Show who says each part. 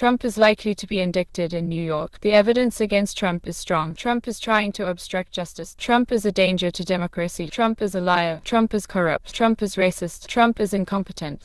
Speaker 1: Trump is likely to be indicted in New York. The evidence against Trump is strong. Trump is trying to obstruct justice. Trump is a danger to democracy. Trump is a liar. Trump is corrupt. Trump is racist. Trump is incompetent.